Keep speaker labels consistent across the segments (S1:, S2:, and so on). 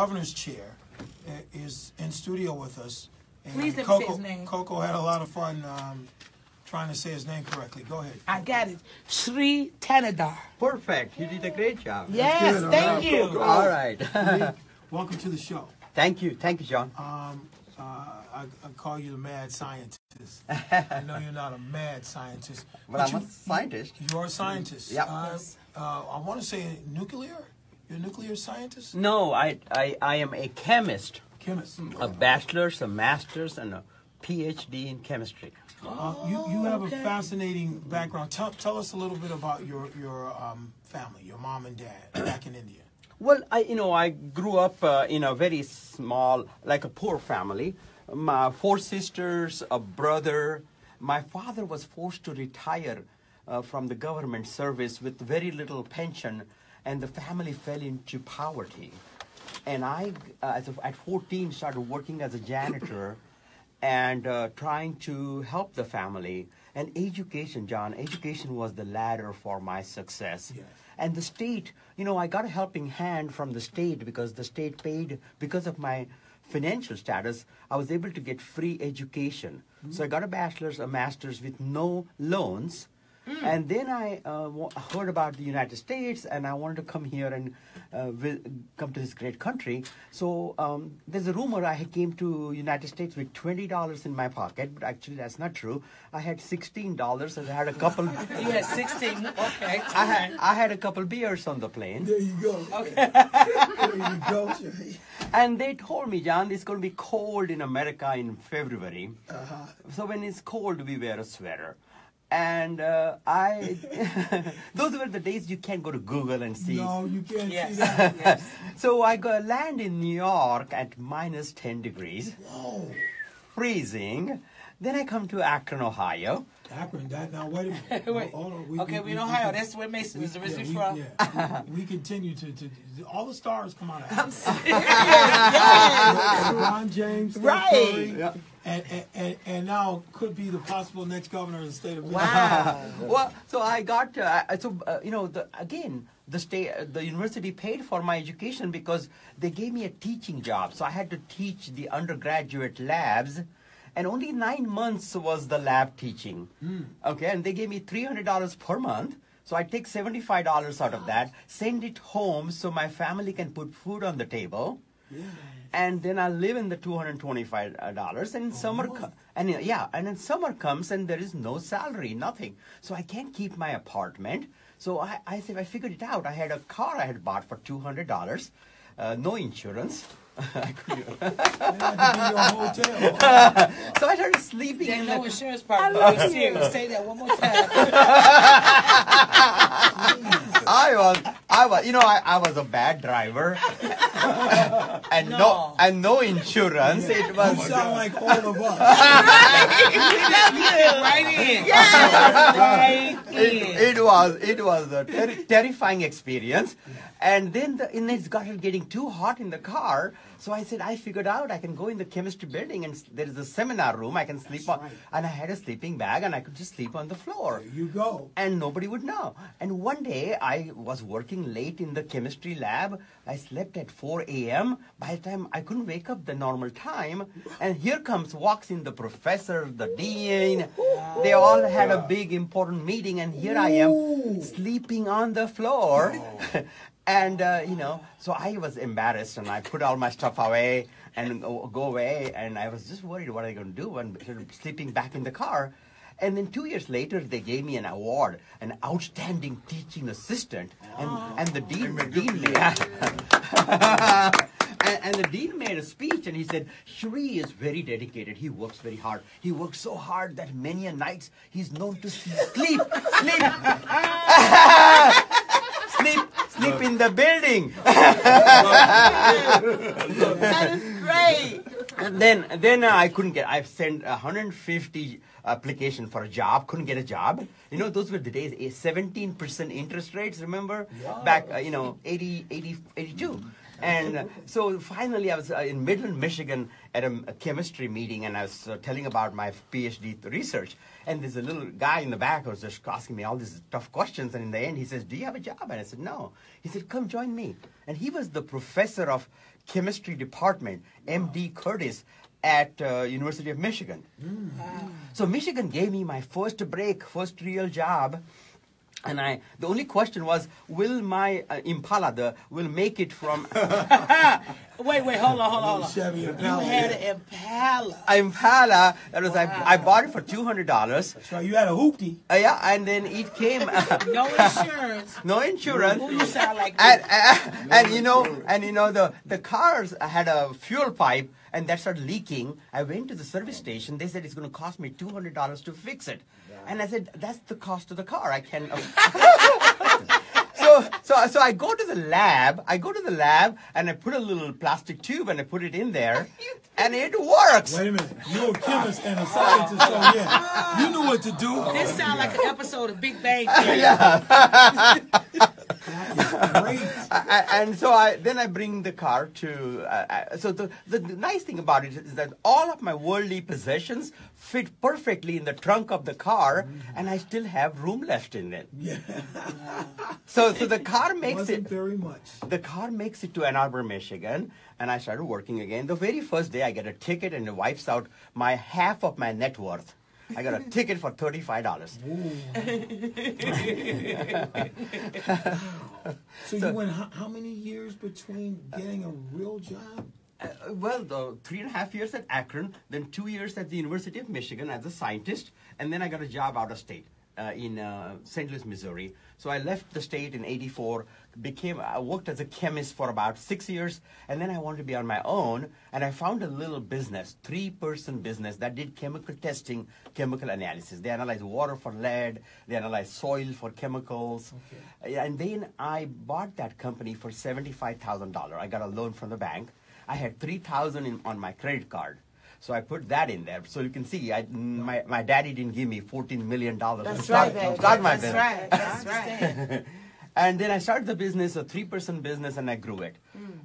S1: governor's chair uh, is in studio with us. And
S2: Please let me say
S1: Coco,
S2: his name.
S1: Coco had a lot of fun um, trying to say his name correctly. Go ahead.
S2: I got it. Shri Thanedar.
S3: Perfect. You did a great job.
S2: Yes, thank you.
S1: Coco.
S3: All right.
S1: Welcome to the show.
S3: Thank you. Thank you, John.
S1: Um, uh, I, I call you the mad scientist. I know you're not a mad scientist,
S3: But I'm
S1: you,
S3: a scientist.
S1: You are a scientist.
S3: Yeah.
S1: Uh, uh, I want to say nuclear. You're a nuclear scientist,
S3: No, I, I, I am a chemist,
S1: chemist.
S3: a bachelor's, a master's, and a PhD in chemistry.
S1: Uh, you you have a fascinating background. Tell tell us a little bit about your your um, family, your mom and dad back in India.
S3: Well, I, you know, I grew up uh, in a very small, like a poor family. My four sisters, a brother. My father was forced to retire uh, from the government service with very little pension, and the family fell into poverty. And I, uh, at 14, started working as a janitor and uh, trying to help the family. And education, John, education was the ladder for my success.
S1: Yes.
S3: And the state, you know, I got a helping hand from the state because the state paid, because of my financial status, I was able to get free education. So I got a bachelor's, a master's with no loans. And then I uh, wa- heard about the United States, and I wanted to come here and uh, vi- come to this great country. So um, there's a rumor I came to United States with twenty dollars in my pocket, but actually that's not true. I had sixteen dollars, and I had a couple.
S2: You had 16. Okay.
S3: I had I had a couple beers on the plane,
S1: There you go. Okay. there you go. Shri.
S3: and they told me, John, it's going to be cold in America in February.
S1: Uh-huh.
S3: So when it's cold, we wear a sweater. And uh, I, those were the days you can't go to Google and see.
S1: No, you can't see that.
S2: yes.
S3: So I go land in New York at minus 10 degrees,
S1: Whoa.
S3: freezing. Then I come to Akron, Ohio.
S1: Akron, that now wait a minute.
S2: Wait.
S1: Hold on. We,
S2: okay, we, in Ohio. That's where Mason is originally
S1: yeah,
S2: from.
S1: we, yeah, we, we continue to, to, all the stars come out of Akron.
S2: yes.
S1: LeBron James,
S2: Right.
S1: Curry,
S3: Yeah.
S1: and, and, and, and now could be the possible next governor of the state of Michigan.
S2: Wow.
S3: Well, so I got uh, so uh, you know the, again the state uh, the university paid for my education because they gave me a teaching job. So I had to teach the undergraduate labs, and only nine months was the lab teaching. Okay, and they gave me three hundred dollars per month. So I take seventy five dollars out of that, send it home so my family can put food on the table. And then I live in the two hundred twenty-five dollars, and summer, co- and yeah, and then summer comes and there is no salary, nothing. So I can't keep my apartment. So I, I said I figured it out. I had a car I had bought for two hundred dollars, uh, no insurance. I couldn't-
S1: They had to give you a hotel.
S3: so I started sleeping
S2: That
S3: in
S2: no
S3: the
S2: insurance part. No serious. Say that one more time.
S3: I was, I was, you know, I, I was a bad driver, and no.
S2: No.
S3: and no insurance. It
S1: You
S3: was.
S1: sound like all of us.
S2: right in. Right in.
S3: it, it was it was a ter- terrifying experience and then the and it started getting too hot in the car so i said i figured out i can go in the chemistry building and there is a seminar room i can sleep on
S1: right.
S3: and i had a sleeping bag and i could just sleep on the floor
S1: There you go.
S3: and nobody would know. And one day I was working late in the chemistry lab. I slept at 4 a.m. By the time I couldn't wake up the normal time, and here comes, walks in the professor, the dean. They all had a big important meeting, and here I am sleeping on the floor. and, uh, you know, so I was embarrassed, and I put all my stuff away and go, go away, and I was just worried what are they going to do, of sleeping back in the car. And then two years later, they gave me an award, an outstanding teaching assistant, and, and the dean, the dean made, and, and the dean made a speech, and he said, Shri is very dedicated. He works very hard. He works so hard that many a nights he's known to sleep, sleep, sleep, sleep in the building.
S2: That is great.
S3: And then then uh, I couldn't get. I've sent 150 application for a job. Couldn't get a job. You know, those were the days. eh, 17% interest rates. Remember back, uh, you know, 80, 80, 82. And uh, so finally, I was uh, in Midland, Michigan, at a, a chemistry meeting, and I was uh, telling about my PhD research. And there's a little guy in the back who was just asking me all these tough questions. And in the end, he says, "Do you have a job?" And I said, "No." He said, "Come join me." And he was the professor of chemistry department, M.D. Curtis, at uh, University of Michigan. So Michigan gave me my first break, first real job. And I, the only question was, will my uh, Impala, the, will make it from
S2: Wait, wait, hold on, hold on, hold on.
S1: Chevy
S2: You
S1: Impala,
S2: had
S1: yeah.
S2: an Impala.
S3: Impala? That was
S2: Wow.
S3: I, I bought it for two hundred dollars.
S1: So. You had a hoopty.
S3: Uh, yeah, and then it came
S2: No insurance.
S3: no insurance.
S2: Who you sound like?
S3: and, and, and you know and you know the the cars had a fuel pipe and that started leaking i went to the service station they said it's going to cost me $200 to fix it and i said that's the cost of the car i can so so so i go to the lab i go to the lab and i put a little plastic tube and i put it in there and it works
S1: Wait a minute. You're a chemist and a scientist, so yeah, you knew what to do.
S2: This sounds like an episode of Big Bang Theory.
S1: Great.
S3: I- and so I then I bring the car to. Uh, uh, so the, the the nice thing about it is that all of my worldly possessions fit perfectly in the trunk of the car, and I still have room left in it.
S1: Yeah,
S3: So so the car makes
S1: wasn't
S3: it.
S1: very much.
S3: The car makes it to Ann Arbor, Michigan, and I started working again. The very first day, I get a ticket, and it wipes out my half of my net worth. I got a ticket for thirty-five dollars.
S1: So you went how, how many years between getting a real job?
S3: Uh, well, the three and a half years at Akron, then two years at the University of Michigan as a scientist, and then I got a job out of state uh, in uh, St. Louis, Missouri. So I left the state in '84, became I worked as a chemist for about six years, and then I wanted to be on my own, and I found a little business, three-person business that did chemical testing, chemical analysis. They analyze water for lead, they analyze soil for chemicals, Uh, and then I bought that company for seventy-five thousand dollars. I got a loan from the bank. I had three thousand in on my credit card. So I put that in there. So you can see, I, my, my daddy didn't give me $14 million to start,
S4: right,
S3: start my
S4: That's
S3: business.
S4: right. That's right.
S3: And then I started the business, a three-person business, and I grew it.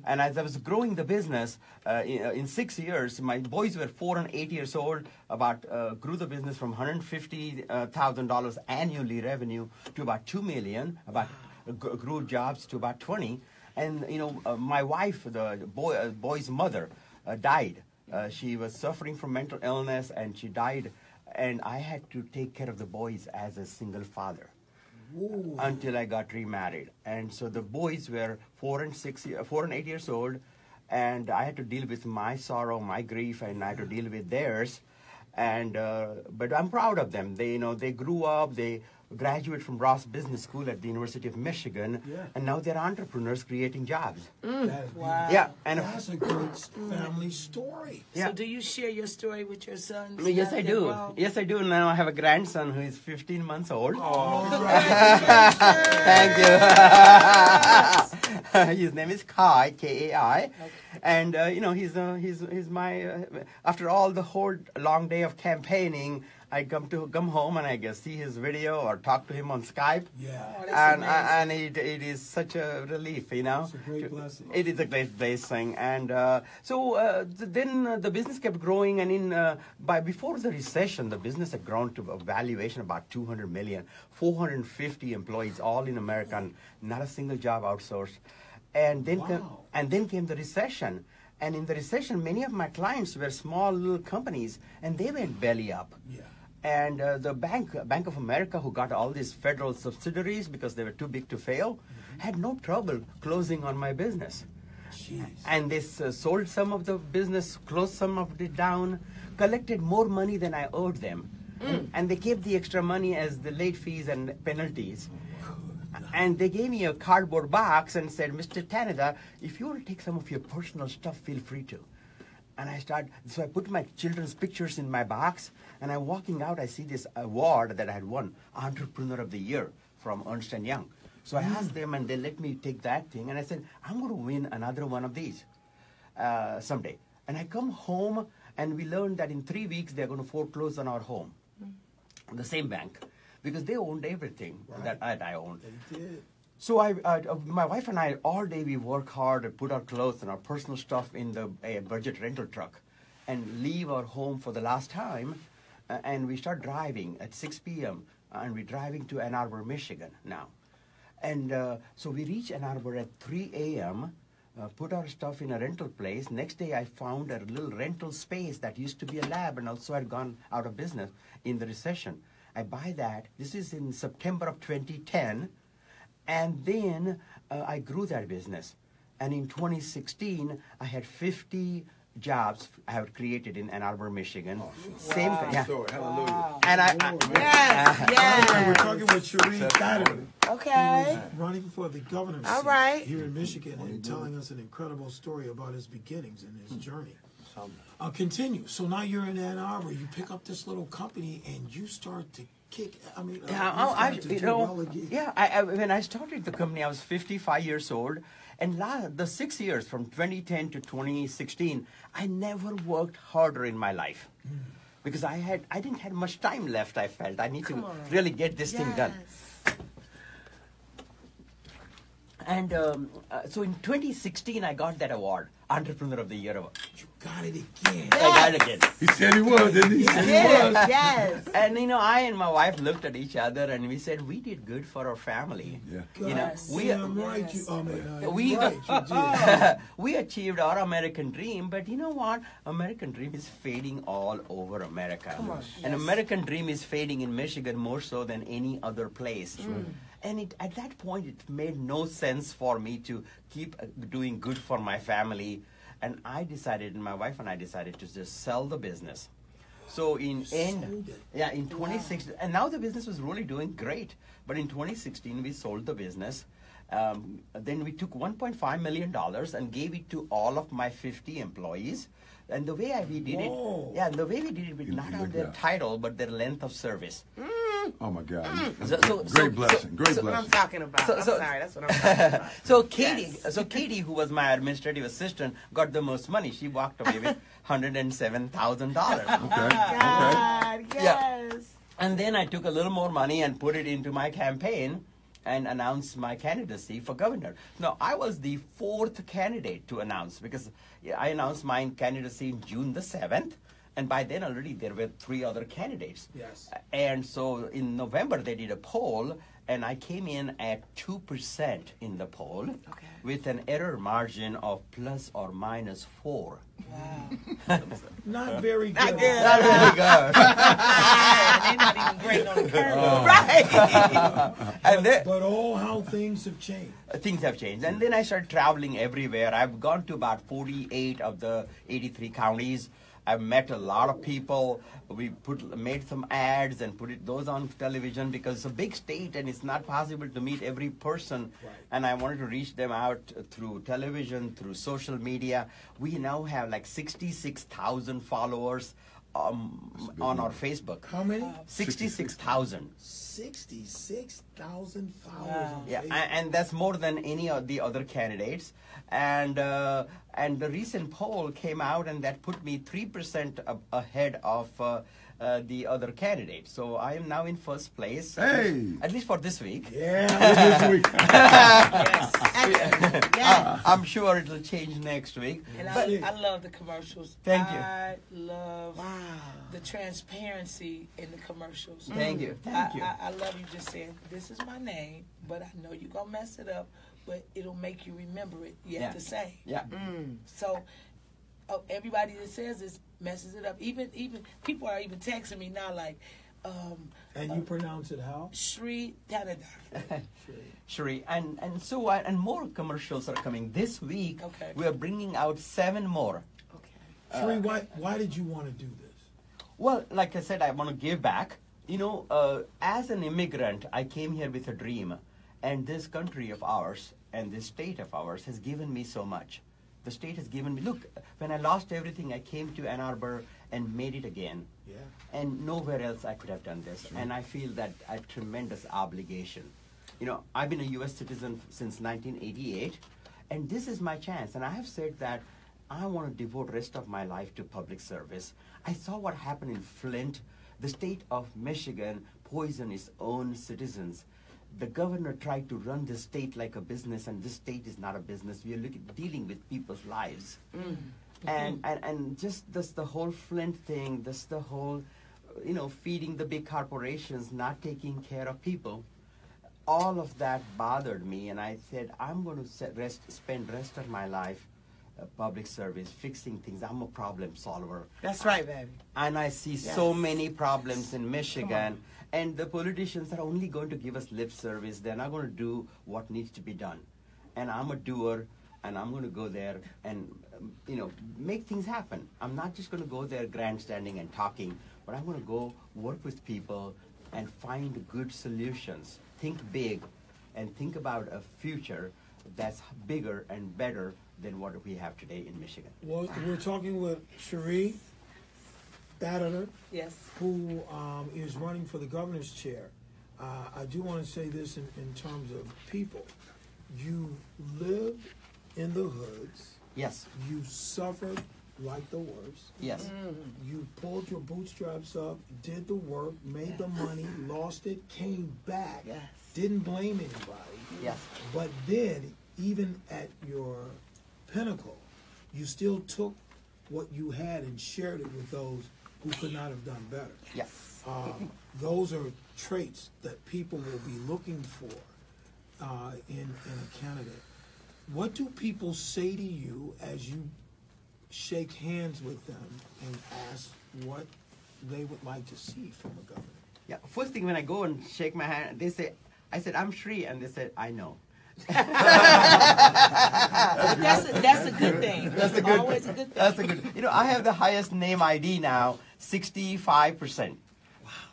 S3: And as I was growing the business, uh, in, uh, in six years, my boys were four and eight years old. About uh, grew the business from one hundred fifty thousand dollars annually revenue to about two million. About uh, grew jobs to about twenty. And you know, uh, my wife, the boy, uh, boy's mother, uh, died. Uh, she was suffering from mental illness, and she died. And I had to take care of the boys as a single father until I got remarried. And so the boys were four and six, year, four and eight years old, and I had to deal with my sorrow, my grief, and I had to deal with theirs. And uh, but I'm proud of them. They, you know, they grew up. They graduated from Ross Business School at the University of Michigan,
S1: Yeah.
S3: and now they're entrepreneurs creating jobs.
S1: That's
S2: Wow.
S3: Yeah, and
S1: That's a great family story.
S3: yeah.
S2: So do you share your story with your sons?
S3: Yes, I do.
S2: grown?
S3: Yes, I do. Now I have a grandson who is 15 months old.
S1: All
S3: Thank you. His name is Kai, K-A-I, and uh, you know he's uh, he's he's my. Uh, after all the whole long day of campaigning, I come to come home and I guess see his video or talk to him on Skype.
S1: Yeah.
S2: Oh,
S3: And, uh, and it, it is such a relief, you know.
S1: It's a great blessing.
S3: It is a great blessing, and uh, so uh, th- then uh, the business kept growing, and in uh, by before the recession, the business had grown to a valuation about 200 million, 450 employees, all in America, and not a single job outsourced. And then came,
S1: Wow.
S3: and then came the recession. And in the recession, many of my clients were small little companies, and they went belly up.
S1: Yeah.
S3: And uh, the bank, Bank of America, who got all these federal subsidiaries because they were too big to fail, had no trouble closing on my business.
S1: Jeez.
S3: And they uh, sold some of the business, closed some of it down, collected more money than I owed them. And they kept the extra money as the late fees and penalties. And they gave me a cardboard box and said, Mr. Thanedar, if you want to take some of your personal stuff, feel free to. And I start, so I put my children's pictures in my box, and I'm walking out, I see this award that I had won, Entrepreneur of the Year from Ernst & Young. So I asked them, and they let me take that thing, and I said, I'm going to win another one of these uh, someday. And I come home, and we learned that in three weeks, they're going to foreclose on our home, the same bank, because they owned everything that, that I owned.
S1: They did.
S3: So I, uh, my wife and I, all day we work hard and put our clothes and our personal stuff in the budget rental truck, and leave our home for the last time, uh, and we start driving at 6 p.m. and we're driving to Ann Arbor, Michigan now, and uh, so we reach Ann Arbor at 3 a.m. uh, put our stuff in a rental place. Next day, I found a little rental space that used to be a lab and also had gone out of business in the recession. I buy that. This is in September of 2010. And then uh, I grew that business. And in 2016, I had 50 jobs I have created in Ann Arbor, Michigan. Same, thing yeah.
S4: Story. Hallelujah.
S3: And I, I
S2: Yes,
S1: We're talking with Shri Thaddeus,
S2: Okay.
S1: running for the governor's
S2: All
S1: seat
S2: right.
S1: here in Michigan and telling us an incredible story about his beginnings and his journey. I'll continue. So now you're in Ann Arbor. You pick up this little company and you start to kick. I mean, uh,
S3: Yeah,
S1: you
S3: oh, I, you know,
S1: well
S3: yeah. I, I, when I started the company, I was 55 years old, and la, the six years from 2010 to 2016, I never worked harder in my life because I had I didn't have much time left. I felt I need to
S2: on.
S3: really get this thing done. And um, uh, so in 2016, I got that award, Entrepreneur of the Year award.
S1: You got it again.
S3: I got it again.
S4: He said he was, didn't he? He said he was.
S2: Yes.
S3: And you know, I and my wife looked at each other and we said we did good for our family.
S4: Yeah.
S3: You know, we
S1: Damn right. You,
S2: Yes.
S1: I mean,
S3: We-
S1: right,
S3: we achieved our American dream, but you know what? American dream is fading all over America.
S2: Come on,
S3: An
S2: yes.
S3: American dream is fading in Michigan more so than any other place. And it, at that point, it made no sense for me to keep uh, doing good for my family. And I decided, and my wife and I decided to just sell the business. So in end, yeah, in 2016, and now the business was really doing great. But in 2016, we sold the business. Um, then we took 1.5 million dollars and gave it to all of my 50 employees. And the way I, we did
S1: Whoa.
S3: it, yeah, the way we did it, was not
S4: did
S3: on their
S4: that.
S3: title, but their length of service. Mm.
S4: Oh my God. Mm. Mm.
S3: So- so-
S4: Great
S3: so-
S4: blessing. Great
S2: That's what I'm
S4: blessing.
S2: talking about.
S3: So-
S2: I'm sorry. That's what I'm talking about.
S3: So Katie,
S2: Yes.
S3: so Katie, who was my administrative assistant, got the most money. She walked away with hundred and seven thousand dollars.
S4: Okay. Okay.
S2: God,
S3: Yeah.
S2: yes.
S3: And then I took a little more money and put it into my campaign and announced my candidacy for governor. Now, I was the fourth candidate to announce because I announced my candidacy in June the 7th. And by then already there were three other candidates.
S1: Yes.
S3: And so in November they did a poll and I came in at 2% in the poll
S2: Okay.
S3: with an error margin of plus or minus 4.
S2: Wow.
S1: Not very
S2: Not
S1: good.
S2: good.
S3: Not very good.
S2: They're not even great on the curve.
S3: Oh.
S2: Right.
S3: and then,
S1: But oh, how things have changed.
S3: Uh, things have changed. And then I started traveling everywhere. I've gone to about 48 of the 83 counties. I've met a lot of people. We put made some ads and put it, those on television because it's a big state and it's not possible to meet every person.
S1: Right.
S3: And I wanted to reach them out through television, through social media. We now have like 66,000 followers um,
S4: big
S3: on our. Facebook.
S1: How many?
S3: 66,000.
S1: 66,000 followers
S2: Wow.
S3: Yeah, and, and that's more than any of the other candidates. And uh, and the recent poll came out, and that put me three percent ahead of uh, uh, the other candidates. So I am now in first place. at
S4: Hey!
S3: least- At least for this week.
S1: yeah.
S4: This week.
S2: yes. Excellent. Yes.
S3: I'm sure it'll change next week.
S2: And
S3: But
S2: I, I love the commercials.
S3: Thank you.
S2: I love
S1: Wow.
S2: the transparency in the commercials.
S3: thank you, thank
S2: I,
S3: you.
S2: I, I love you just saying, this is my name, but I know you're going to mess it up, but it'll make you remember it yet
S3: Yeah.
S2: the same.
S3: yeah.
S2: So oh, everybody that says this messes it up. Even even people are even texting me now like, um,
S1: And you pronounce it how?
S2: Shri Thanedar.
S3: Shri, and and so I, and more commercials are coming this week.
S2: Okay.
S3: We are bringing out seven more.
S2: Okay.
S1: Shri, why, why did you want to do this?
S3: Well, like I said, I want to give back. You know, uh, as an immigrant, I came here with a dream, and this country of ours and this state of ours has given me so much. The state has given me. Look, when I lost everything, I came to Ann Arbor and made it again.
S1: Yeah.
S3: And nowhere else I could have done this. And I feel that a tremendous obligation. You know, I've been a U.S. citizen since 1988, and this is my chance. And I have said that I want to devote rest of my life to public service. I saw what happened in Flint. The state of Michigan poisoned its own citizens. The governor tried to run the state like a business, and this state is not a business. We are looking, dealing with people's lives and, and and just this the whole Flint thing, this the whole, you know, feeding the big corporations, not taking care of people. all of that bothered me, and I said, I'm going to set rest, spend rest of my life uh, public service, fixing things. I'm a problem solver.
S5: That's right, baby.
S3: And I see so many problems in Michigan, and the politicians are only going to give us lip service. They're not going to do what needs to be done. And I'm a doer, and I'm going to go there and, um, you know, make things happen. I'm not just going to go there grandstanding and talking, but I'm going to go work with people and find good solutions. Think big, and think about a future that's bigger and better than what we have today in Michigan.
S1: Well, we're talking with Shri Batterer,
S2: Yes.
S1: who um, is running for the governor's chair. Uh, I do want to say this in, in terms of people. You lived in the hoods.
S3: Yes,
S1: You suffered like the worst.
S3: yes.
S1: You pulled your bootstraps up, did the work, made the money, lost it, came back.
S5: Yes.
S1: Didn't blame anybody.
S3: Yes.
S1: But then, even at your pinnacle, you still took what you had and shared it with those who could not have done better.
S3: Yes.
S1: Um, those are traits that people will be looking for uh, in, in a candidate. What do people say to you as you shake hands with them and ask what they would like to see from a governor?
S3: Yeah. First thing when I go and shake my hand, they say, I said, I'm Shri. And they said, I know.
S2: That's a, that's a good thing.
S3: That's a good,
S2: Always a good thing.
S3: That's a good. You know, I have the highest name ID now, 65%.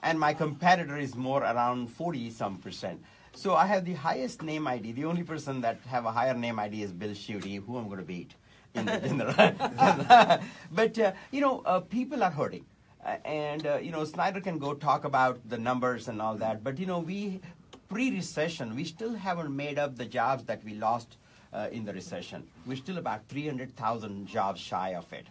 S3: And my competitor is more around 40 some percent. So I have the highest name ID. The only person that have a higher name ID is Bill Schuette, who I'm going to beat. In the, in the but, uh, you know, uh, people are hurting. Uh, and, uh, you know, Snyder can go talk about the numbers and all that. But, you know, we, pre recession, we still haven't made up the jobs that we lost uh, in the recession. We're still about 300,000 jobs shy of it.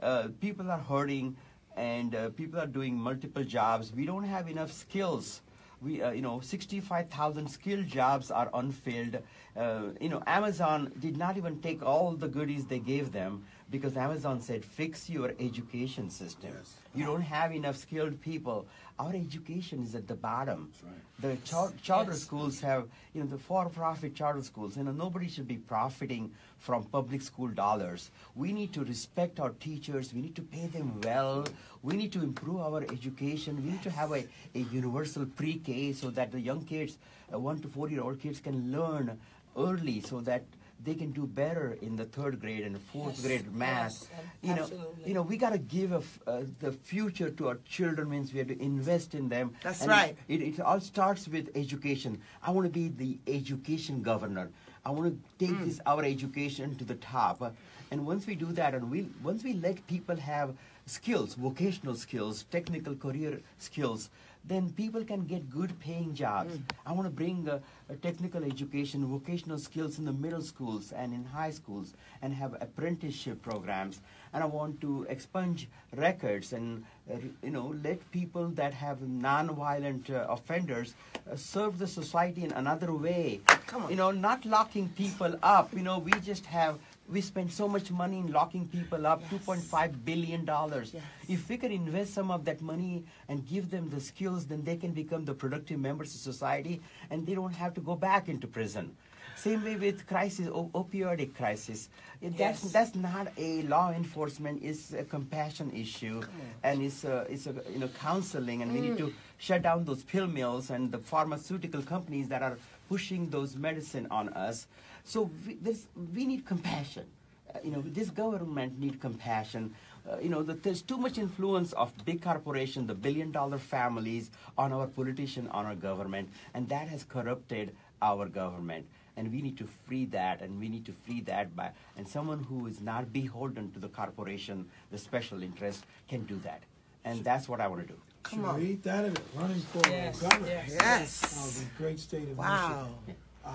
S3: Uh, people are hurting and uh, people are doing multiple jobs. We don't have enough skills. We, uh, you know, 65,000 skilled jobs are unfilled. Uh, you know, Amazon did not even take all the goodies they gave them because Amazon said, fix your education system. You don't have enough skilled people. Our education is at the bottom. The char- charter
S2: Yes.
S3: schools have, you know, the for-profit charter schools. You know, nobody should be profiting from public school dollars. We need to respect our teachers. We need to pay them well. We need to improve our education. We need to have a, a universal pre-K so that the young kids, uh, one to four-year-old kids, can learn early so that they can do better in the third grade and fourth
S2: Yes,
S3: grade math.
S2: yes,
S3: you know,
S2: absolutely.
S3: you know, we got to give a f- uh, the future to our children. Means we have to invest in them.
S5: That's
S3: And
S5: right.
S3: It, it all starts with education. I want to be the education governor. I want to take this our education to the top. And once we do that, and we once we let people have skills, vocational skills, technical career skills, then people can get good paying jobs. I want to bring uh, technical education, vocational skills in the middle schools and in high schools, and have apprenticeship programs. And I want to expunge records and uh, you know let people that have non-violent uh, offenders uh, serve the society in another way.
S5: Come on.
S3: You know, not locking people up. You know, we just have we spend so much money in locking people up,
S5: Yes.
S3: 2.5 billion dollars.
S5: Yes.
S3: If we can invest some of that money and give them the skills, then they can become the productive members of society, and they don't have to go back into prison. Same way with crisis, o- opioid crisis. It- That's
S2: Yes.
S3: that's not a law enforcement; it's a compassion issue, and it's a it's a you know counseling, and we need mm. to shut down those pill mills and the pharmaceutical companies that are pushing those medicine on us. So we, there's, we need compassion. Uh, you know, this government need compassion. Uh, you know, that there's too much influence of big corporation, the billion dollar families on our politician, on our government, and that has corrupted our government. And we need to free that, and we need to free that by, and someone who is not beholden to the corporation, the special interest, can do that. And that's what I want to do.
S5: Come on.
S1: Shri Batterer, running for
S2: Yes,
S1: governor.
S2: yes.
S5: Yes.
S1: of the great state of
S5: Wow.
S1: Michigan. Um,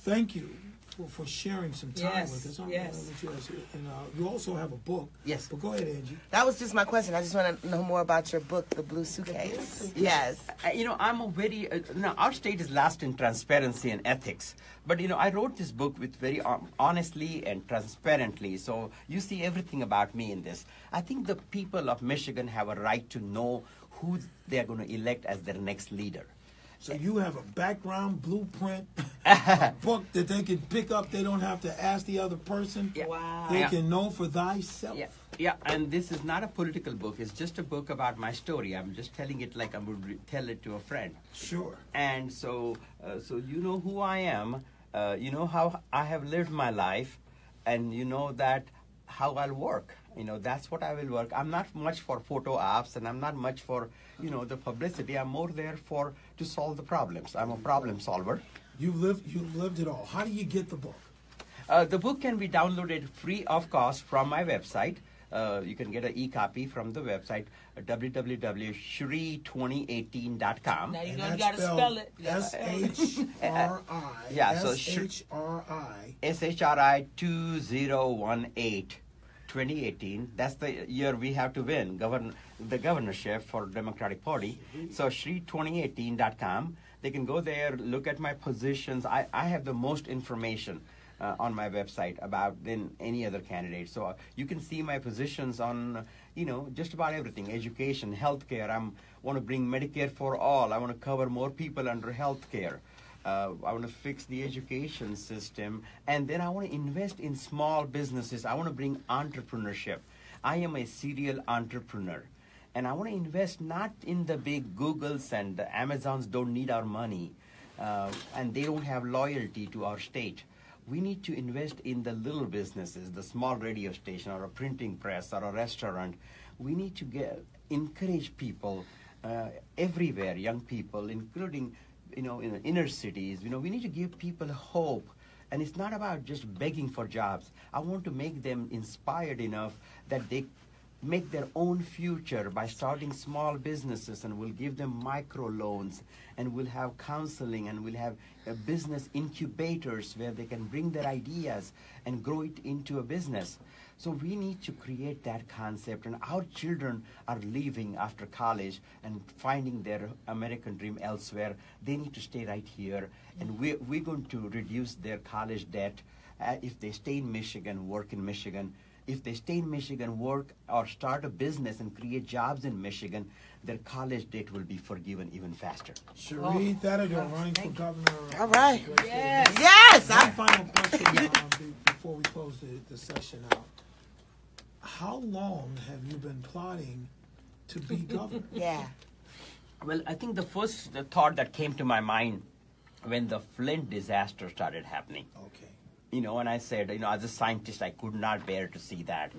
S1: thank you for, for sharing some time
S2: Yes,
S1: with us. I'm
S2: yes.
S1: glad that you guys here. And uh, you also have a book.
S3: Yes.
S1: But go ahead, Angie.
S5: That was just my question. I just want to know more about your book, The Blue Suitcase. Yes.
S3: Uh, you know, I'm a very, uh, you know, our state is last in transparency and ethics. But, you know, I wrote this book with very um, honestly and transparently. So you see everything about me in this. I think the people of Michigan have a right to know who they're going to elect as their next leader.
S1: So you have a background blueprint a book that they can pick up. They don't have to ask the other person.
S3: Yeah.
S2: Wow.
S1: They
S3: Yeah.
S1: can know for thyself.
S3: Yeah, yeah, and this is not a political book. It's just a book about my story. I'm just telling it like I would re- tell it to a friend.
S1: Sure.
S3: And so, uh, so you know who I am. Uh, you know how I have lived my life, and you know that how I'll work. You know that's what I will work. I'm not much for photo apps and I'm not much for you know the publicity. I'm more there for to solve the problems. I'm a problem solver.
S1: You've lived. You've lived it all. How do you get the book?
S3: Uh, the book can be downloaded free of cost from my website. Uh, you can get an e-copy from the website uh, www.shri2018.com.
S2: Now you
S1: And
S2: know you gotta spell it. You gotta
S1: S
S2: spell it.
S1: H R I.
S3: Yeah, so
S1: S
S3: sh-
S1: H R I.
S3: SHRI 2018 2018. That's the year we have to win govern the governorship for Democratic Party. So Shri2018.com. They can go there, look at my positions. I, I have the most information uh, on my website about than any other candidate. So uh, you can see my positions on, you know, just about everything: education, healthcare. I'm want to bring Medicare for all. I want to cover more people under healthcare. Uh, I want to fix the education system, and then I want to invest in small businesses. I want to bring entrepreneurship. I am a serial entrepreneur, and I want to invest not in the big Googles and the Amazons. Don't need our money, uh, and they don't have loyalty to our state. We need to invest in the little businesses, the small radio station, or a printing press, or a restaurant. We need to get encourage people uh, everywhere, young people, including you know, in the inner cities, you know, we need to give people hope. And it's not about just begging for jobs. I want to make them inspired enough that they make their own future by starting small businesses and we'll give them micro loans and we'll have counseling and we'll have uh, business incubators where they can bring their ideas and grow it into a business. So we need to create that concept, and our children are leaving after college and finding their American dream elsewhere. They need to stay right here, and we're, we're going to reduce their college debt uh, if they stay in Michigan, work in Michigan. If they stay in Michigan, work or start a business and create jobs in Michigan, their college debt will be forgiven even faster.
S1: Shri Thaddeau running for governor.
S5: All right.
S1: the great state of
S2: Yes.
S5: Yes.
S1: One
S5: I,
S1: final question um, be- before we close the, the session out. How long have you been plotting to be governor?
S5: yeah.
S3: Well, I think the first the thought that came to my mind when the Flint disaster started happening.
S1: Okay.
S3: You know, and I said, you know, as a scientist, I could not bear to see that.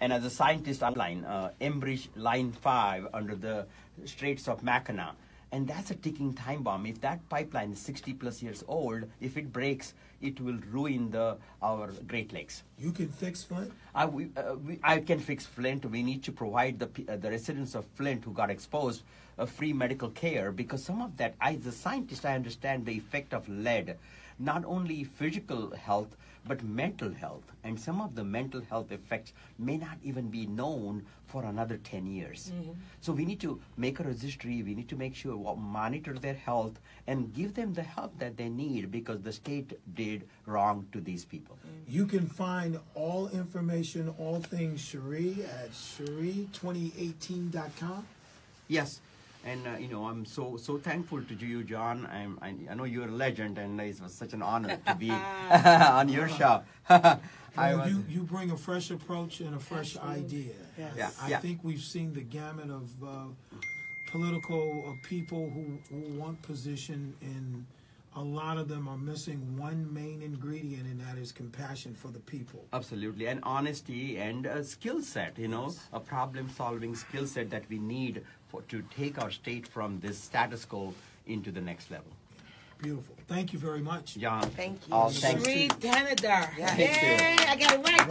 S3: And as a scientist, I line uh, Enbridge Line 5 under the Straits of Mackinac. And that's a ticking time bomb. If that pipeline is 60 plus years old, if it breaks, it will ruin the our Great Lakes.
S1: You can fix Flint?
S3: I, we, uh, we, I can fix Flint. We need to provide the, uh, the residents of Flint who got exposed uh, free medical care because some of that, I, as a scientist, I understand the effect of lead, not only physical health, but mental health. And some of the mental health effects may not even be known for another 10 years. Mm-hmm. So we need to make a registry, we need to make sure, well, monitor their health, and give them the help that they need because the state did wrong to these people. Mm-hmm.
S1: You can find all information, all things Shri at Shri2018.com.
S3: Yes, and uh, you know I'm so so thankful to you, John. I'm, I, I know you're a legend, and it was such an honor to be on your show. I
S1: Well,
S3: was,
S1: you, you bring a fresh approach and a fresh idea.
S5: Yes.
S3: Yeah,
S1: I
S3: yeah.
S1: think we've seen the gamut of uh, political uh, people who, who want position, and a lot of them are missing one main ingredient, and that is compassion for the people.
S3: absolutely, and honesty and a skill set. You know, a problem-solving skill set that we need for to take our state from this status quo into the next level.
S1: Beautiful. Thank you very much.
S3: John,
S5: Thank you.
S3: All thanks to
S2: Shri Thanedar.
S5: Yeah.
S3: Thank you.
S2: Yay, I got it right.